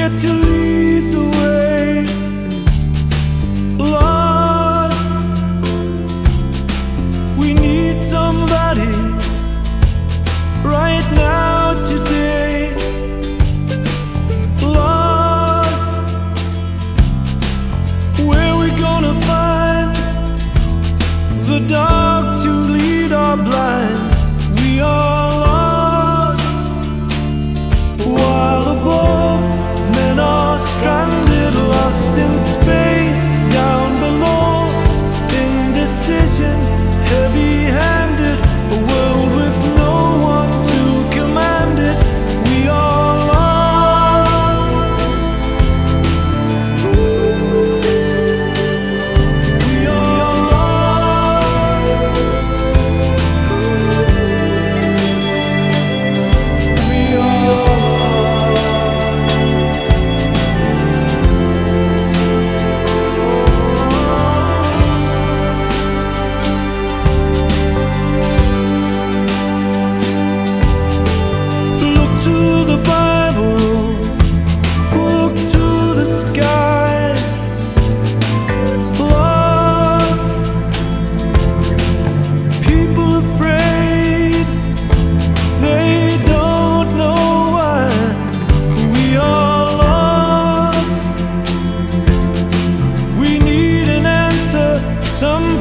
Get to lead answer,